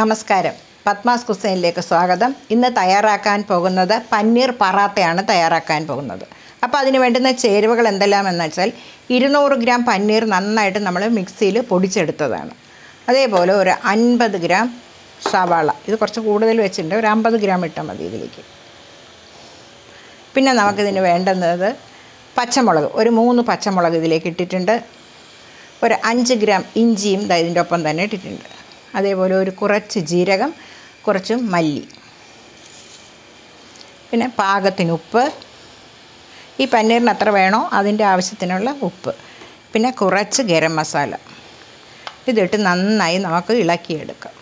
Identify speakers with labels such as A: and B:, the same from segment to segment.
A: നമസ്കാരം. പത്മാസ് കുസൈനിലേക്ക് സ്വാഗതം. ഇന്ന് തയ്യാറാക്കാൻ പോകുന്നത് പന്നീർ പറാത്തയാണ് തയ്യാറാക്കാൻ പോകുന്നത്. അപ്പോൾ അതിന് വേണ്ടുന്ന ചേരുവകൾ എന്തെല്ലാം എന്ന് വെച്ചാൽ ഇരുന്നൂറ് ഗ്രാം പന്നീർ നന്നായിട്ട് നമ്മൾ മിക്സിയിൽ പൊടിച്ചെടുത്തതാണ്. അതേപോലെ ഒരു അൻപത് ഗ്രാം സവാള. ഇത് കുറച്ച് കൂടുതൽ വെച്ചിട്ടുണ്ട്. ഒരു അമ്പത് ഗ്രാം ഇട്ടാൽ മതി ഇതിലേക്ക്. പിന്നെ നമുക്കിതിന് വേണ്ടുന്നത് പച്ചമുളക്. ഒരു മൂന്ന് പച്ചമുളക് ഇതിലേക്ക് ഇട്ടിട്ടുണ്ട്. ഒരു അഞ്ച് ഗ്രാം ഇഞ്ചിയും ഇതിന്റെ ഒപ്പം തന്നെ ഇട്ടിട്ടുണ്ട്. അതേപോലെ ഒരു കുറച്ച് ജീരകം കുറച്ച് മല്ലി. പിന്നെ പാകത്തിന് ഉപ്പ്. ഈ പനീറിന് എത്ര വേണോ അതിന്റെ ആവശ്യത്തിനുള്ള ഉപ്പ്. പിന്നെ കുറച്ച് ഗരം മസാല. ഇതിട്ട് നന്നായി നമുക്ക് ഇളക്കിയെടുക്കാം.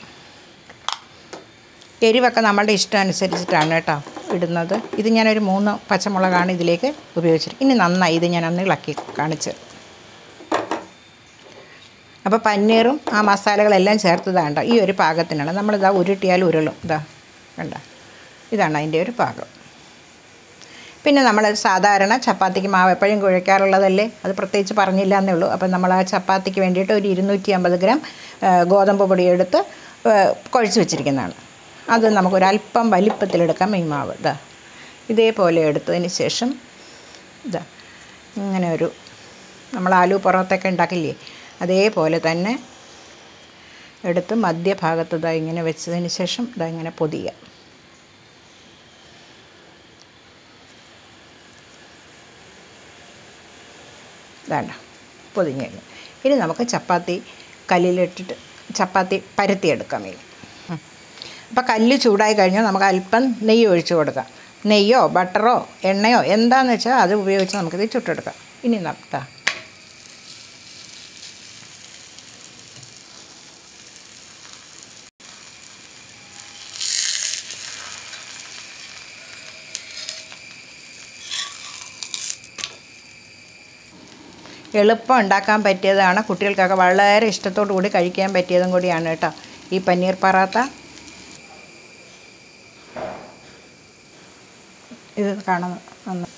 A: എരിവൊക്കെ നമ്മളുടെ ഇഷ്ടം അനുസരിച്ചിട്ടാണ് കേട്ടോ ഇടുന്നത്. ഇത് ഞാനൊരു മൂന്ന് പച്ചമുളകാണ് ഇതിലേക്ക് ഉപയോഗിച്ചിട്ട് ഇനി നന്നായി ഇത് ഞാനൊന്ന് ഇളക്കി കാണിച്ചു അപ്പോൾ പനീറും ആ മസാലകളെല്ലാം ചേർത്തതാണ്ട ഈ ഒരു പാകത്തിനാണ്. നമ്മളിതാ ഉരുട്ടിയാൽ ഉരുളും. ഇതാ കണ്ട? ഇതാണ് അതിന്റെ ഒരു പാകം. പിന്നെ നമ്മൾ സാധാരണ ചപ്പാത്തിക്ക് മാവ് എപ്പോഴും കുഴയ്ക്കാറുള്ളതല്ലേ അത് പ്രത്യേകിച്ച് പറഞ്ഞില്ല എന്നേ ഉള്ളൂ. അപ്പം നമ്മൾ ആ ചപ്പാത്തിക്ക് വേണ്ടിയിട്ട് ഒരു ഇരുന്നൂറ്റി അമ്പത് ഗ്രാം ഗോതമ്പ് പൊടി എടുത്ത് കുഴച്ച് വെച്ചിരിക്കുന്നതാണ്. അത് നമുക്കൊരല്പം വലിപ്പത്തിലെടുക്കാം ഈ മാവ്. ഇതാ ഇതേപോലെ എടുത്തതിന് ശേഷം ഇതാ ഇങ്ങനെ ഒരു നമ്മൾ ആലു പൊറോത്തൊക്കെ ഉണ്ടാക്കില്ലേ? അതേപോലെ തന്നെ എടുത്ത് മധ്യഭാഗത്ത് ഇതാ ഇങ്ങനെ വെച്ചതിന് ശേഷം ഇതാ ഇങ്ങനെ പൊതിയാം വേണ്ട പൊതിഞ്ഞ് കഴിഞ്ഞു. ഇനി നമുക്ക് ചപ്പാത്തി കല്ലിലിട്ടിട്ട് ചപ്പാത്തി പരത്തിയെടുക്കാം ഇനി. അപ്പോൾ കല്ല് ചൂടായി കഴിഞ്ഞാൽ നമുക്ക് അല്പം നെയ്യ് ഒഴിച്ച് കൊടുക്കാം. നെയ്യോ ബട്ടറോ എണ്ണയോ എന്താണെന്ന് വെച്ചാൽ അത് ഉപയോഗിച്ച് നമുക്കിത് ചുട്ടെടുക്കാം. ഇനി നട്ടാ എളുപ്പം ഉണ്ടാക്കാൻ പറ്റിയതാണ്. കുട്ടികൾക്കൊക്കെ വളരെ ഇഷ്ടത്തോടു കൂടി കഴിക്കാൻ പറ്റിയതും കൂടിയാണ് കേട്ടോ. ഈ പനീർ പറാത്ത ഇത് കാണുന്നു.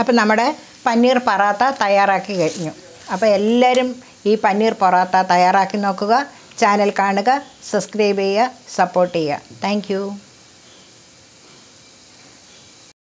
A: അപ്പം നമ്മുടെ പനീർ പറാത്ത തയ്യാറാക്കി കഴിഞ്ഞു. അപ്പോൾ എല്ലാവരും ഈ പനീർ പൊറാത്ത തയ്യാറാക്കി നോക്കുക. ചാനൽ കാണുക സബ്സ്ക്രൈബ് ചെയ്യുക സപ്പോർട്ട് ചെയ്യുക. താങ്ക്